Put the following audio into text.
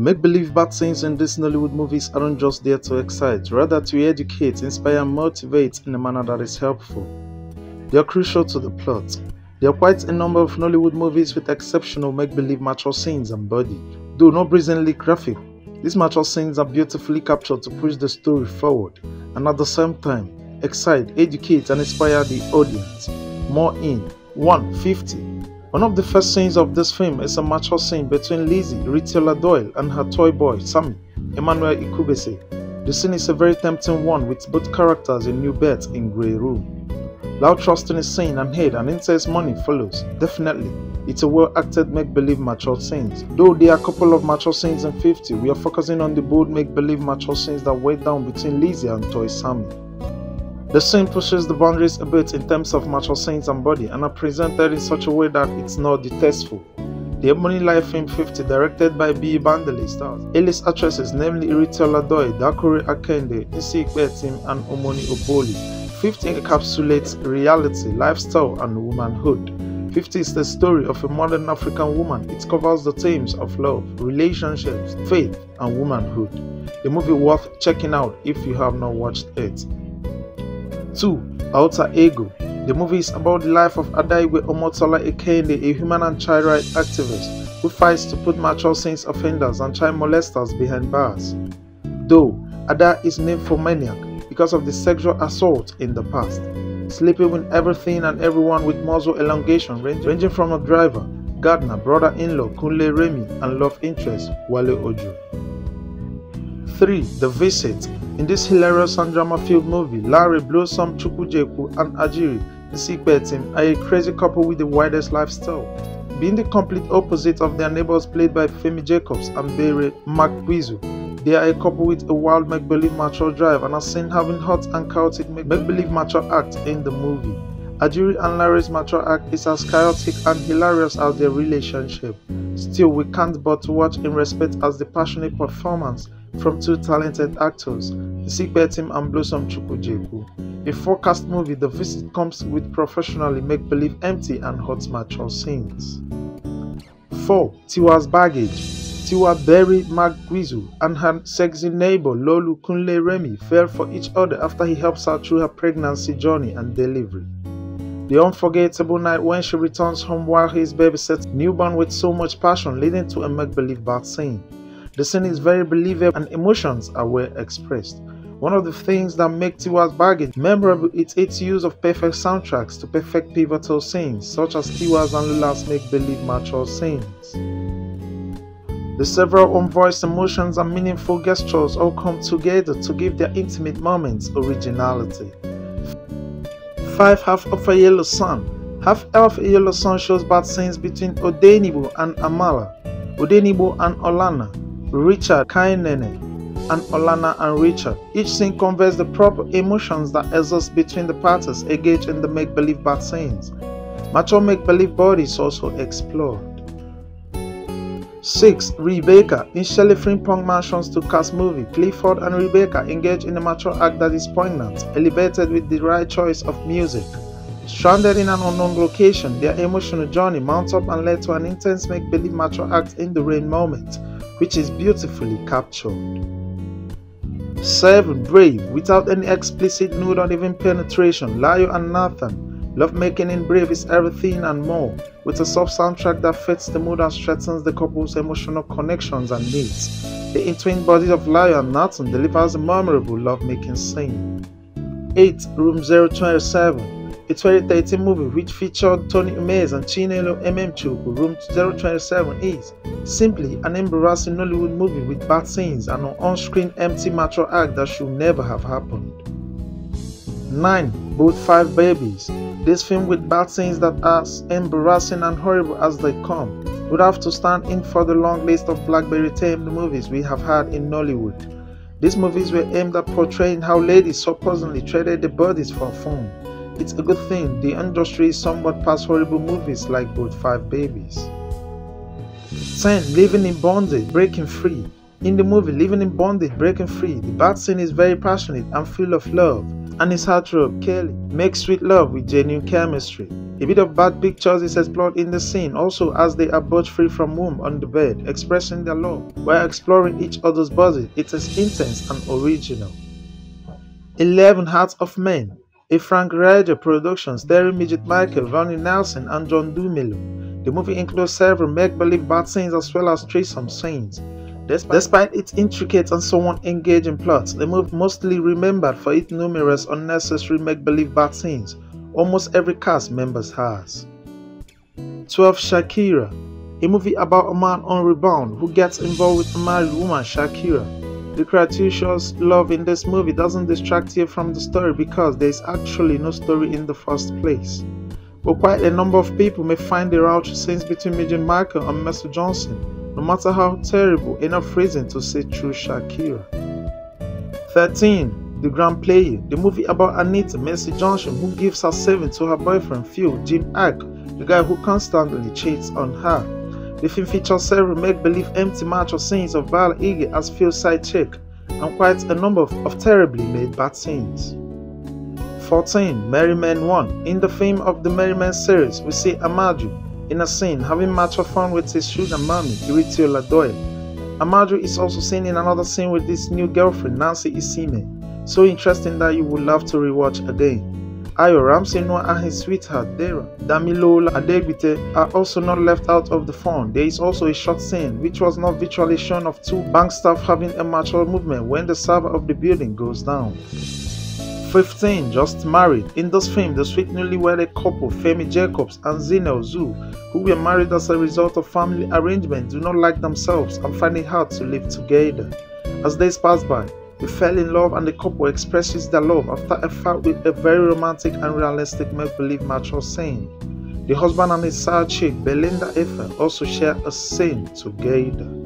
The make-believe bad scenes in these Nollywood movies aren't just there to excite, rather to educate, inspire and motivate in a manner that is helpful. They are crucial to the plot. There are quite a number of Nollywood movies with exceptional make-believe mature scenes and body, though not brazenly graphic. These mature scenes are beautifully captured to push the story forward and at the same time excite, educate and inspire the audience. More in 150 one of the first scenes of this film is a mature scene between Lizzie Iretiola Doyle and her toy boy, Sammy, Emmanuel Ikubese. The scene is a very tempting one with both characters in new beds in grey room. Loud trusting is seen and heard and intense money follows. Definitely, it's a well-acted make-believe mature scenes. Though there are a couple of mature scenes in 50, we are focusing on the bold make-believe mature scenes that weigh down between Lizzie and toy Sammy. The scene pushes the boundaries a bit in terms of mature scenes and body and are presented in such a way that it's not distasteful. The Ebony Life film 50, directed by B. Bandele, stars A-list actresses namely Iretiola Doyle, Dakore Akande, Isi Ikbetim, and Omoni Oboli. 50 encapsulates reality, lifestyle, and womanhood. 50 is the story of a modern African woman. It covers the themes of love, relationships, faith, and womanhood. A movie worth checking out if you have not watched it. 2. Alter Ego. The movie is about the life of Adaigwe Omotola Ekeinde, a human and child rights activist who fights to put mature sex offenders and child molesters behind bars. Though Ada is nymphomaniac because of the sexual assault in the past, sleeping with everything and everyone with muzzle elongation ranging from a driver, gardener, brother-in-law Kunle Remi and love interest Wale Ojo. 3. The Visit in this hilarious and drama-filled movie, Larry, Blossom, Chukwujekwu, and Ajiri, the Sikbe team, are a crazy couple with the widest lifestyle. Being the complete opposite of their neighbors played by Femi Jacobs and Bayray McNwizu, they are a couple with a wild make-believe mature drive and are seen having hot and chaotic make-believe mature act in the movie. Ajiri and Larry's mature act is as chaotic and hilarious as their relationship. Still, we can't but watch in respect as the passionate performance from two talented actors, Nse Ikpe Etim and Blossom Chukwujekwu. A forecast movie, the visit comes with professionally make-believe empty and hot mature scenes. 4. Tiwa's baggage Tiwa Bayray McNwizu and her sexy neighbor Lolu Kunle Remi fell for each other after he helps her through her pregnancy journey and delivery. The unforgettable night when she returns home while his baby sets newborn with so much passion leading to a make-believe bad scene. The scene is very believable and emotions are well expressed. One of the things that make Tiwa's baggage memorable is its use of perfect soundtracks to perfect pivotal scenes, such as Tiwa's and Lula's make-believe mature scenes. The several unvoiced emotions and meaningful gestures all come together to give their intimate moments originality. 5 Half of a Yellow Sun Half a Yellow Sun shows bad scenes between Odenigbo and Amala, Odenigbo and Olanna, Richard Kainene, and Olanna and Richard. Each scene conveys the proper emotions that exist between the parties engaged in the make-believe bad scenes. Mature make-believe bodies also explored. 6. Rebecca In Shirley Frimpong Manso's two-cast movie, Clifford and Rebecca engage in a mature act that is poignant, elevated with the right choice of music. Stranded in an unknown location, their emotional journey mounts up and led to an intense make-believe mature act in the rain moment which is beautifully captured. 7. Brave, without any explicit nude or even penetration, Layo and Nathan. Lovemaking in Brave is everything and more, with a soft soundtrack that fits the mood and strengthens the couple's emotional connections and needs. The entwined bodies of Layo and Nathan delivers a memorable lovemaking scene. 8. Room 027 a 2013 movie which featured Tony Umez and Chinelo Ememchuku, Room 027 is simply an embarrassing Nollywood movie with bad scenes and an on-screen empty mature act that should never have happened. 9. Both Five Babies This film with bad scenes that are as embarrassing and horrible as they come would have to stand in for the long list of Blackberry tamed movies we have had in Nollywood. These movies were aimed at portraying how ladies supposedly traded their bodies for fun it's a good thing the industry is somewhat past horrible movies like Both Five Babies. 10. Living in Bondage, Breaking Free. In the movie Living in Bondage, Breaking Free, the bad scene is very passionate and full of love. and his heartthrob, Kelly, make sweet love with genuine chemistry. A bit of bad pictures is explored in the scene also as they are both free from womb on the bed, expressing their love while exploring each other's bodies. It is intense and original. 11 Hearts of Men, a Frank Rajah production starring Majid Michel, Yvonne Nelson, and John Dumelo. The movie includes several make-believe bad scenes as well as threesome scenes. Despite, Despite its intricate and somewhat engaging plots, the movie mostly remembered for its numerous unnecessary make-believe bad scenes almost every cast member has. 12 Shakira, a movie about a man on rebound who gets involved with a married woman, Shakira. The gratuitous love in this movie doesn't distract you from the story because there is actually no story in the first place. But quite a number of people may find the raunchy scenes between Majid Michel and Mr. Johnson, no matter how terrible, enough reason to see through Shakira. 13. The Grand Player, the movie about Anita Mercy Johnson who gives her saving to her boyfriend Phil Jim Iyke, the guy who constantly cheats on her. The film features several make-believe empty macho scenes of Bella Eagle as Phil's side chick, and quite a number of, of terribly made bad scenes. 14. Merry Men 1 In the film of the Merry Men series, we see Amadou in a scene having macho fun with his sugar mommy, Iretiola Doyle. Amadou is also seen in another scene with his new girlfriend, Nancy Isime. So interesting that you would love to rewatch again. Ayo Ramsey Noah and his sweetheart Dara Damilola Adegbite are also not left out of the fun. There is also a short scene which was not visually shown of two bank staff having a mature movement when the server of the building goes down. 15 just married. In this film, the sweet newlywed couple Femi Jacobs and Zinel Zhu, who were married as a result of family arrangement, do not like themselves and find it hard to live together. As days pass by, they fell in love and the couple expresses their love after a fight with a very romantic and realistic make-believe mature scene. The husband and his side chick, Belinda Effah, also share a scene together.